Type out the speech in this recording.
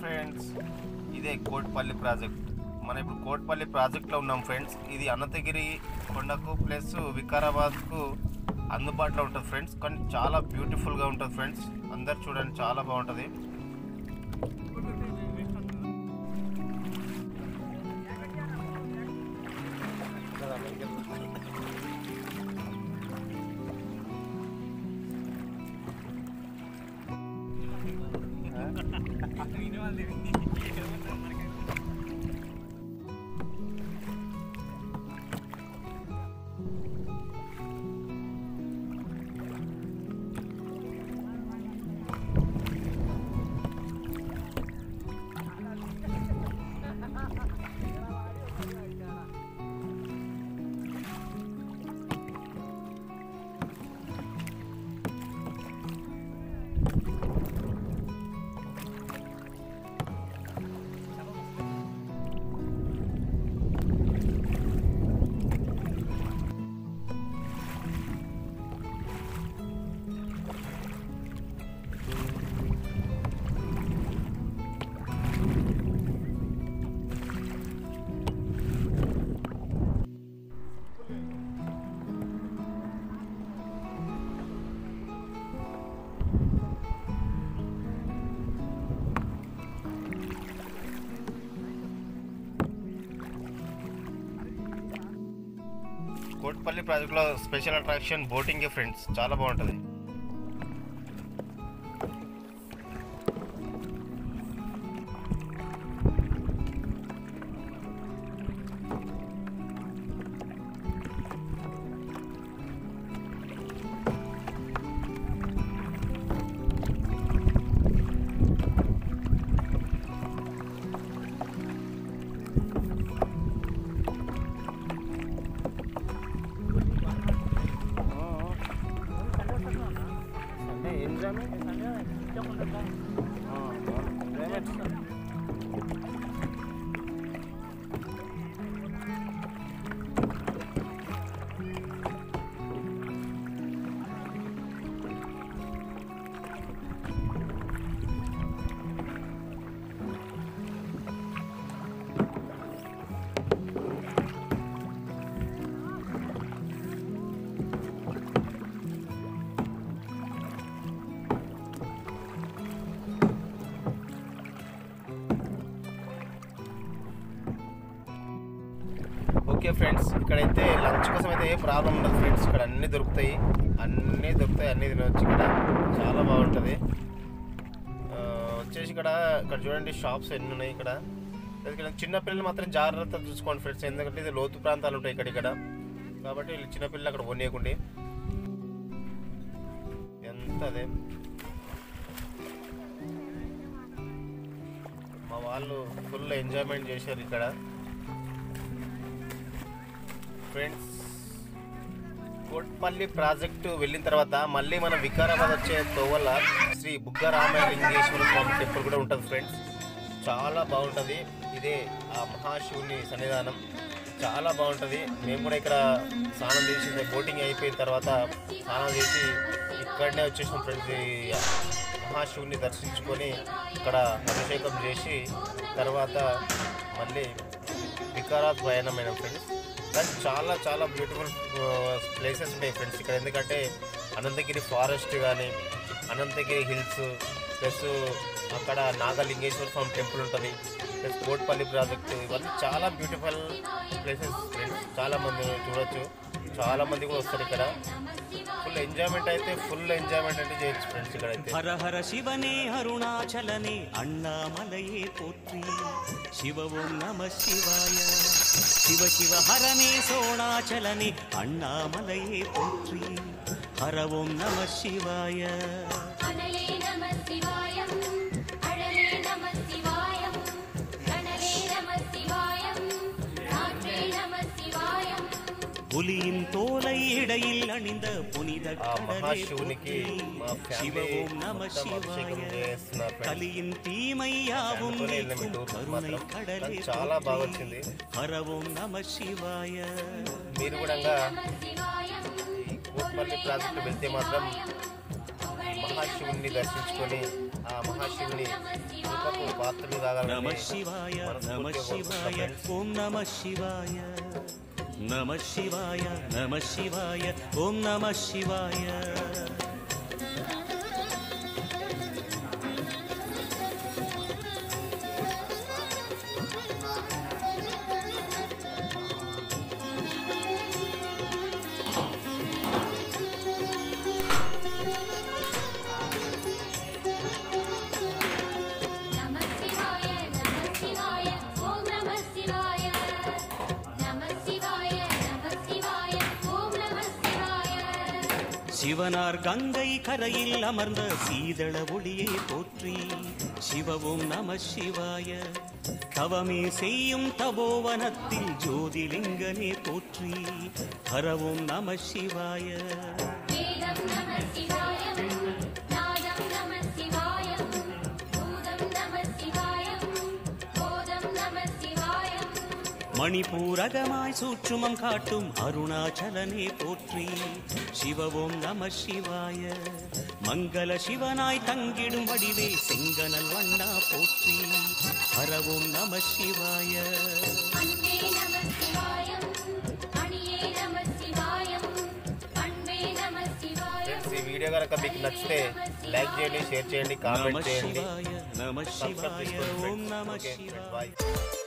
Friends ఇదే Kotpalli project. మనం ఇప్పుడు కోట్పల్లి ప్రాజెక్ట్లో ఉన్నాం ఫ్రెండ్స్. ఇది అనంతగిరి కొండకు ప్లస్ వికారాబాద్కు అందుబాటులో ఉంటుంది ఫ్రెండ్స్. కానీ చాలా బ్యూటిఫుల్గా ఉంటుంది ఫ్రెండ్స్. అందరు చూడండి చాలా బాగుంటుంది. Minimal de 20 kilómetros marca. బోట్పల్లి ప్రాజెక్ట్లో స్పెషల్ అట్రాక్షన్ బోటింగ్ ఫ్రెండ్స్. చాలా బాగుంటుంది. mấy cái sản nước này, cho con được okay friends ఇక్కడైతే లంచ్ కోసం అయితే ఏ ప్రాబ్లం ఉండదు ఫ్రెండ్స్. ఇక్కడ అన్నీ దొరుకుతాయి. అన్నీ దొరుకుతాయి అన్నీ తినవచ్చు ఇక్కడ. చాలా బాగుంటుంది. వచ్చేసి ఇక్కడ ఇక్కడ చూడండి షాప్స్ ఎన్ని ఉన్నాయి ఇక్కడ. ఇక్కడ చిన్నపిల్లలు మాత్రం జాగ్రత్త చూసుకోండి ఫ్రెండ్స్ ఎందుకంటే ఇది లోతు ప్రాంతాలు ఉంటాయి ఇక్కడ ఇక్కడ. కాబట్టి వీళ్ళు చిన్నపిల్లలు అక్కడ పోనీయకండి ఎంత అదే? మా వాళ్ళు ఫుల్ ఎంజాయ్మెంట్ చేశారు ఇక్కడ. ఫ్రెండ్స్ కోట్పల్లి ప్రాజెక్టు వెళ్ళిన తర్వాత మళ్ళీ మనం వికారాబాద్ వచ్చే తోవల శ్రీ బుగ్గ రామలింగేశ్వర స్వామి టెంపుల్ కూడా ఉంటుంది ఫ్రెండ్స్. చాలా బాగుంటుంది. ఇదే ఆ మహాశివుని సన్నిధానం. చాలా బాగుంటుంది. మేము కూడా ఇక్కడ స్నానం చేసి బోటింగ్ అయిపోయిన తర్వాత స్నానం చేసి ఇక్కడనే వచ్చేసాం ఫ్రెండ్స్. ఈ మహాశివుని దర్శించుకొని ఇక్కడ అభిషేకం చేసి తర్వాత మళ్ళీ వికారాబాద్ ప్రయాణమైన ఫ్రెండ్స్ కానీ చాలా చాలా బ్యూటిఫుల్ ప్లేసెస్ ఉన్నాయి ఫ్రెండ్స్ ఇక్కడ. ఎందుకంటే అనంతగిరి ఫారెస్ట్ కానీ అనంతగిరి హిల్స్ ప్లస్ అక్కడ నాగలింగేశ్వర స్వామి టెంపుల్ ఉంటుంది ప్లస్ కోట్పల్లి ప్రాజెక్టు ఇవన్నీ చాలా బ్యూటిఫుల్ ప్లేసెస్ ఫ్రెండ్స్ చాలామంది చూడొచ్చు. చాలామంది కూడా వస్తారు ఇక్కడ. ఫుల్ ఎంజాయ్మెంట్ అయితే ఫుల్ ఎంజాయ్మెంట్ అంటే చేయొచ్చు ఫ్రెండ్స్ ఇక్కడ హర హర శివనే అరుణాచలనే అన్నామలయే పోత్రి. శివ ఓం నమ శివాయ. శివ శివ హరనే సోణాచలనే అన్నామలయే పోత్రి. హర ఓం నమ శివాయ. புலியின் தோலை இடையில் அணிந்த புனித கடலே சிவவும் நம சிவாய కలిயின் తీమయ్యావం కరుణై కడలే చాలా బాగా వచ్చింది హరవం నమ శివాయ. మీరు కూడా కోట్మల్లి ప్రాజెక్ట్ వెళ్తే మాత్రం మహాశివుణ్ణి దర్శించుకొని ఆ మహాశివుని కృపకు పాత్రలు కాగలని నమ శివాయ నమ శివాయ ఓం నమ శివాయ. नमः शिवाय नमः शिवाय ॐ नमः शिवाय। சிவனார் கங்கை கரையில் அமர்ந்த சீதள ஒளியை போற்றி சிவவும் நம சிவாய. தவமே செய்யும் தபோவனத்தில் ஜோதிலிங்கனே போற்றி. ஹரவும் நம சிவாய. மணிபூரகமாய் சூற்றுமம் காட்டும் அருணாச்சலனே போற்றி சிவவோம் நம சிவாய மங்கள சிவனாய் தங்கிடும் வடிவே செங்கனல் வண்ணா போற்றி ஹரவோம் நம சிவாய அன்பே நம சிவாய அணியே நம சிவாய அன்பே நம சிவாய ఫ్రెండ్స్ ఈ వీడియో కనుక మీకు నచ్చితే లైక్ చేయండి షేర్ చేయండి நம కామెంట్ చేయండి சிவாய நம సబ్స్క్రైబ్ சிவாய చేసుకోండి ஓம் நம ఫ్రెండ్స్ ఓకే சிவாய బాయ్